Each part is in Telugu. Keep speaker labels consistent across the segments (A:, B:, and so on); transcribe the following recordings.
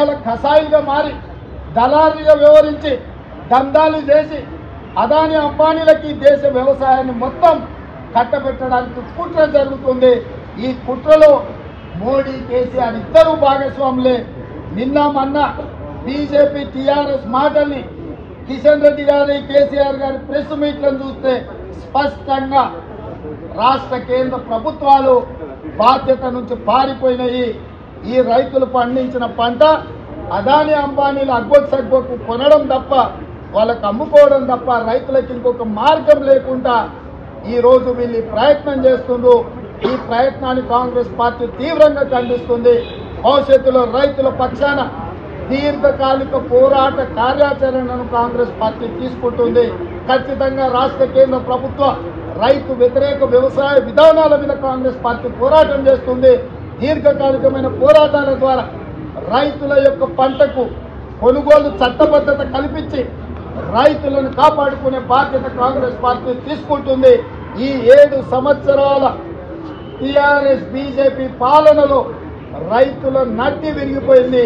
A: ఇవాళ కసాయిలుగా మారి దళారులుగా వ్యవహరించి దందాలు చేసి అదాని అంబానీలకి దేశ వ్యవసాయాన్ని మొత్తం కట్టబెట్టడానికి కుట్ర జరుగుతుంది. ఈ కుట్రలో మోడీ కేసీఆర్ ఇద్దరు భాగస్వాములే. నిన్న మొన్న బీజేపీ టీఆర్ఎస్ మాటల్ని కిషన్ రెడ్డి గారి కేసీఆర్ గారి ప్రెస్ మీట్లను చూస్తే స్పష్టంగా రాష్ట్ర కేంద్ర ప్రభుత్వాలు బాధ్యత నుంచి పారిపోయినాయి. ఈ రైతులు పండించిన పంట అదాని అంబానీలు అగ్గొక్ సగ్గొక్కు కొనడం తప్ప వాళ్ళకు అమ్ముకోవడం తప్ప రైతులకు ఇంకొక మార్గం లేకుండా ఈ రోజు వీళ్ళు ప్రయత్నం చేస్తుండ్రు. ఈ ప్రయత్నాన్ని కాంగ్రెస్ పార్టీ తీవ్రంగా ఖండిస్తుంది. భవిష్యత్తులో రైతుల పక్షాన దీర్ఘకాలిక పోరాట కార్యాచరణను కాంగ్రెస్ పార్టీ తీసుకుంటుంది. ఖచ్చితంగా రాష్ట్ర కేంద్ర ప్రభుత్వ రైతు వ్యతిరేక వ్యవసాయ విధానాల మీద కాంగ్రెస్ పార్టీ పోరాటం చేస్తుంది. దీర్ఘకాలికమైన పోరాటాల ద్వారా రైతుల యొక్క పంటకు కొనుగోలు చట్టబద్ధత కల్పించి రైతులను కాపాడుకునే బాధ్యత కాంగ్రెస్ పార్టీ తీసుకుంటుంది. ఈ ఏడు సంవత్సరాల టిఆర్ఎస్ బీజేపీ పాలనలో రైతుల నడ్డి విరిగిపోయింది.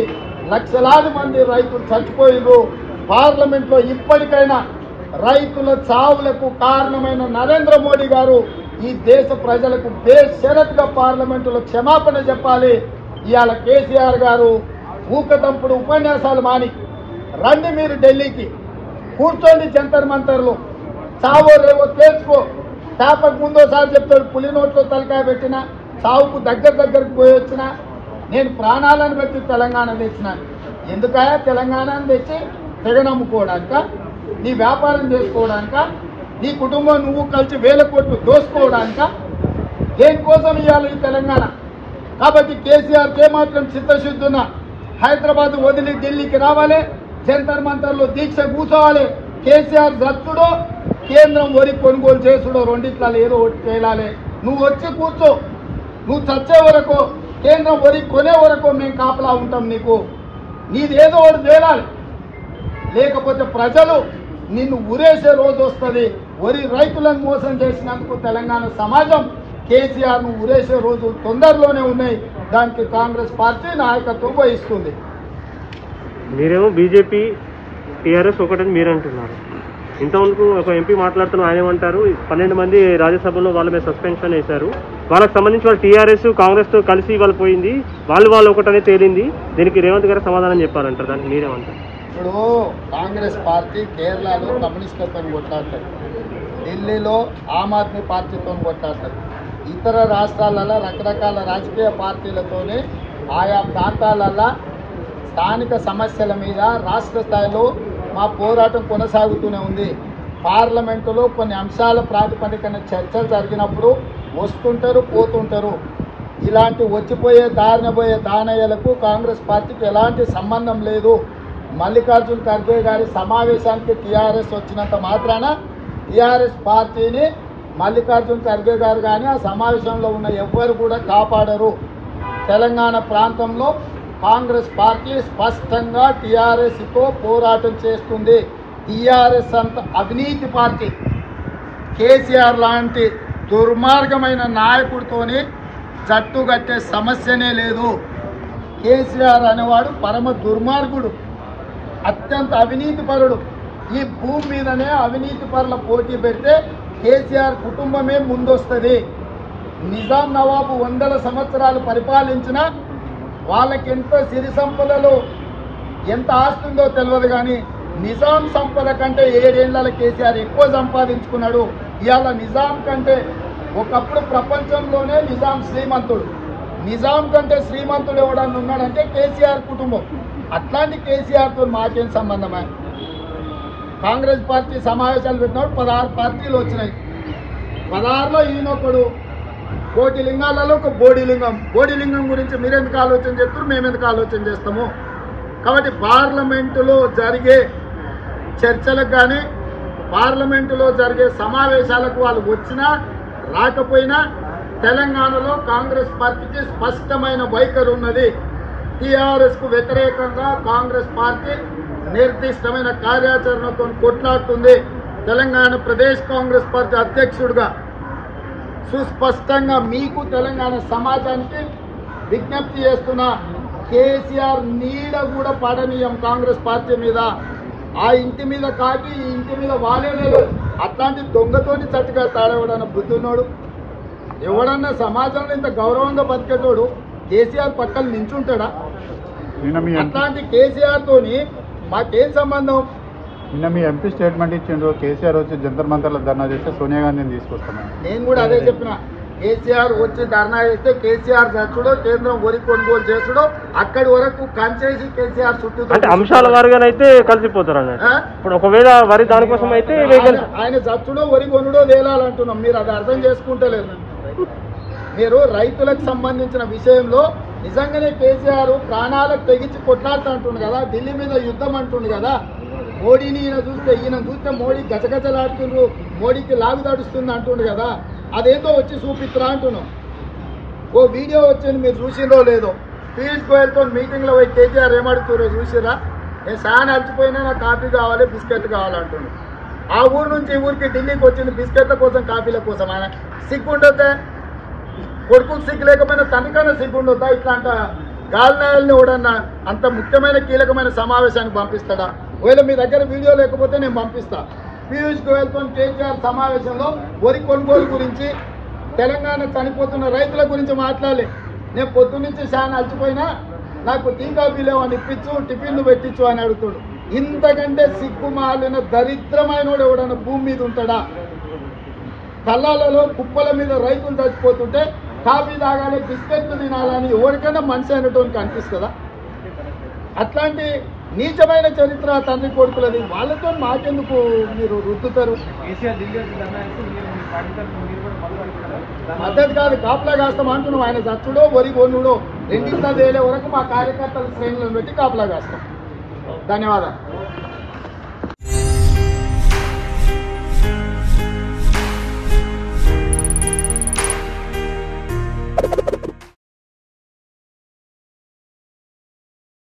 A: లక్షలాది మంది రైతులు చచ్చిపోయిండ్రు పార్లమెంట్లో ఇప్పటికైనా రైతుల చావులకు కారణమైన నరేంద్ర మోడీ గారు ఈ దేశ ప్రజలకు బేషరత్గా పార్లమెంటులో క్షమాపణ చెప్పాలి. ఇవాళ కేసీఆర్ గారు ఊకదంపుడు ఉపన్యాసాలు మాని రండి మీరు ఢిల్లీకి కూర్చోండి జంతర్ మంతర్లు చావో రేవో తేల్చుకో. చేపకు ముందోసారి చెప్తాడు పులి నోట్లో తలకాయ పెట్టిన చావుకు దగ్గర దగ్గరకు పోయి వచ్చిన నేను ప్రాణాలను పెట్టి తెలంగాణ తెచ్చిన. ఎందుకయా తెలంగాణను తెచ్చి తెగనమ్ముకోవడానిక నీ వ్యాపారం చేసుకోవడానిక? నీ కుటుంబం నువ్వు కలిసి వేల కోట్లు దోసుకోవడానిక? దేనికోసం ఇవ్వాలి ఈ తెలంగాణ? కాబట్టి కేసీఆర్ ఏమాత్రం చిత్తశుద్ధున్న హైదరాబాద్ వదిలి ఢిల్లీకి రావాలి జంతర్ మంతర్లో దీక్ష కూర్చోవాలి. కేసీఆర్ దత్తుడో కేంద్రం వరి కొనుగోలు చేసుడో రెండిట్లలో ఏదో ఒకటి తేలాలి. నువ్వు వచ్చి కూర్చో. నువ్వు చచ్చే వరకు కేంద్రం వరి కొనే వరకు మేము కాపలా ఉంటాం నీకు. నీదేదో ఒకటి తేలాలి. లేకపోతే ప్రజలు నిన్ను ఉరేసే రోజు వస్తుంది. వరి రైతులను మోసం చేసినందుకు తెలంగాణ సమాజం కేసీఆర్ను ఉరేసే రోజులు తొందరలోనే ఉన్నాయి. దానికి కాంగ్రెస్ పార్టీ నాయకత్వం వహిస్తుంది.
B: మీరేమో బీజేపీ టీఆర్ఎస్ ఒకటని మీరు అంటున్నారు ఇంతవరకు ఒక ఎంపీ మాట్లాడుతున్న ఆయన ఏమంటారు? పన్నెండు మంది రాజ్యసభలో వాళ్ళ మీద సస్పెన్షన్ వేశారు. వాళ్ళకి సంబంధించి వాళ్ళు టీఆర్ఎస్ కాంగ్రెస్తో కలిసి వాళ్ళు పోయింది. వాళ్ళు వాళ్ళు ఒకటనే తేలింది. దీనికి రేవంత్ గారు సమాధానం చెప్పాలంటారు దానికి మీరేమంటారు?
A: ఇప్పుడు కాంగ్రెస్ పార్టీ కేరళలో కమ్యూనిస్టులతో కొట్లాడుతుంది ఢిల్లీలో ఆమ్ ఆద్మీ పార్టీతో కొట్లాడుతుంది ఇతర రాష్ట్రాలలో రకరకాల రాజకీయ పార్టీలతోనే ఆయా ప్రాంతాలలో స్థానిక సమస్యల మీద రాష్ట్ర స్థాయిలో మా పోరాటం కొనసాగుతూనే ఉంది. పార్లమెంటులో కొన్ని అంశాల ప్రాతిపదికన చర్చలు జరిగినప్పుడు వస్తుంటారు పోతుంటారు. ఇలాంటి వచ్చిపోయే దారిన పోయే దానయ్యలకు కాంగ్రెస్ పార్టీకి ఎలాంటి సంబంధం లేదు. మల్లికార్జున్ ఖర్గే గారి సమావేశానికి టీఆర్ఎస్ వచ్చినంత మాత్రాన టీఆర్ఎస్ పార్టీని మల్లికార్జున్ ఖర్గే గారు కానీ ఆ సమావేశంలో ఉన్న ఎవ్వరు కూడా కాపాడరు. తెలంగాణ ప్రాంతంలో కాంగ్రెస్ పార్టీ స్పష్టంగా టీఆర్ఎస్తో పోరాటం చేస్తుంది. టీఆర్ఎస్ అంత అవినీతి పార్టీ. కేసీఆర్ లాంటి దుర్మార్గమైన నాయకుడితోని జట్టు కట్టే సమస్యనే లేదు. కేసీఆర్ అనేవాడు పరమ దుర్మార్గుడు. అత్యంత అవినీతి పరుడు. ఈ భూమి మీదనే అవినీతి పరుల పోటీ పెడితే కేసీఆర్ కుటుంబమే ముందొస్తుంది. నిజాం నవాబు వందల సంవత్సరాలు పరిపాలించిన వాళ్ళకి ఎంత సిరి సంపదలు ఎంత ఆస్తి ఉందో తెలియదు కానీ నిజాం సంపద కంటే ఏడేళ్ళ కేసీఆర్ ఎక్కువ సంపాదించుకున్నాడు. ఇవాళ నిజాం కంటే ఒకప్పుడు ప్రపంచంలోనే నిజాం శ్రీమంతుడు. నిజాం కంటే శ్రీమంతుడు ఎవడన్నా ఉన్నాడంటే కేసీఆర్ కుటుంబం. అట్లాంటి కేసీఆర్తో మాకేం సంబంధమే? కాంగ్రెస్ పార్టీ సమావేశాలు పెట్టినప్పుడు పదహారు పార్టీలు వచ్చినాయి. పదహారులో ఈయనొకడు కోటి లింగాలలో ఒక బోడి లింగం. బోడి లింగం గురించి మీరెందుకు ఆలోచన చేస్తారు? మేము ఎందుకు ఆలోచన చేస్తాము? కాబట్టి పార్లమెంటులో జరిగే చర్చలకు కానీ పార్లమెంటులో జరిగే సమావేశాలకు వాళ్ళు వచ్చినా రాకపోయినా తెలంగాణలో కాంగ్రెస్ పార్టీకి స్పష్టమైన వైఖరి ఉన్నది. టీఆర్ఎస్కు వ్యతిరేకంగా కాంగ్రెస్ పార్టీ నిర్దిష్టమైన కార్యాచరణతో కొట్లాడుతుంది. తెలంగాణ ప్రదేశ్ కాంగ్రెస్ పార్టీ అధ్యక్షుడిగా సుస్పష్టంగా మీకు తెలంగాణ సమాజానికి విజ్ఞప్తి చేస్తున్న కేసీఆర్ నీడ కూడా పడనీయం కాంగ్రెస్ పార్టీ మీద. ఆ ఇంటి మీద కాకి ఈ ఇంటి మీద వాలేలేదు అట్లాంటి దొంగతోని చట్టుగా తాడేవాడన్న బుద్ధున్నాడు. ఎవడన్నా సమాజంలో ఇంత గౌరవంగా బతికేటోడు కేసీఆర్ పక్కన నించుంటాడా? అట్లాంటి కేసీఆర్ తోని మాకేం సంబంధం?
C: నిన్న మీ ఎంపీ స్టేట్మెంట్ ఇచ్చిండ్రు. కేసీఆర్ వచ్చి జంతర్ మంతర్ల ధర్నా చేస్తే సోనియా గాంధీని తీసుకొస్తామని.
A: నేను కూడా అదే చెప్పిన. కేసీఆర్ వచ్చి ధర్నా చేస్తే కేసీఆర్ చచ్చుడో కేంద్రం వరి కొనుగోలు చేసుడో అక్కడి వరకు కంచేసి కేసీఆర్ చుట్టూ
B: అంటే అంశాల వారుగానైతే కలిసిపోతారు? ఇప్పుడు ఒకవేళ వరి దానికోసం అయితే
A: ఆయన చచ్చుడో వరి కొనుడో తేలాలంటున్నాం. మీరు అది అర్థం చేసుకుంటలేదు మీరు రైతులకు సంబంధించిన విషయంలో నిజంగానే కేసీఆర్ ప్రాణాలకు తెగించి కొట్లాడుతూ కదా ఢిల్లీ మీద యుద్ధం అంటుండు కదా. మోడీని ఈయన చూస్తే ఈయన చూస్తే మోడీ గజగజలాడుతుండ్రు మోడీకి లాగు తడుస్తుంది అంటుండు కదా. అదేదో వచ్చి చూపిత్రా అంటున్నాం. ఓ వీడియో వచ్చింది మీరు చూసిందో లేదో. పీయూష్ గోయల్తో మీటింగ్లో పోయి కేసీఆర్ ఏమడుతురో చూసిరా నేను సాన్ అలసిపోయినా నాకు కాఫీ కావాలి బిస్కెట్ కావాలంటుండు ఆ ఊరు నుంచి ఈ ఊరికి ఢిల్లీకి వచ్చింది బిస్కెట్ల కోసం కాఫీల కోసం. ఆయన సిగ్గు కొడుకులు కొడుకు సిగ్గు లేకపోయినా తనకైనా సిగ్గు ఉండొద్దా ఇట్లాంట గాలినాయల్ని ఎవడన్నా అంత ముఖ్యమైన కీలకమైన సమావేశానికి పంపిస్తాడా? ఒకవేళ మీ దగ్గర వీడియో లేకపోతే నేను పంపిస్తా. పీయూష్ గోయల్తో కేసీఆర్ సమావేశంలో వరి కొనుగోలు గురించి తెలంగాణ చనిపోతున్న రైతుల గురించి మాట్లాడాలి నేను పొద్దున్నుంచి చాలా అలసిపోయినా నాకు టీ కాఫీ అని ఇప్పించు టిఫిన్లు పెట్టించు అని అడుగుతాడు. ఇంతకంటే సిగ్గు మాలిన దరిద్రమైన ఎవడన్నా భూమి మీద ఉంటాడా? కళ్ళాలలో కుప్పల మీద రైతులు చచ్చిపోతుంటే కాఫీ తాగాలి బిస్కెట్లు తినాలని ఎవరికైనా మనిషి అనేటువంటి అనిపిస్తుందా? అట్లాంటి నీచమైన చరిత్ర తండ్రి కొడుకులది వాళ్ళతో మాకెందుకు మీరు రుద్దుతారు? మద్దతు కాదు కాపలా కాస్తాం అంటున్నాం. ఆయన చచ్చుడో వరి కొనుడో రెండింటిలో తేలే వరకు మా కార్యకర్తల శ్రేణులను పెట్టి కాపలా కాస్తాం. ధన్యవాదాలు.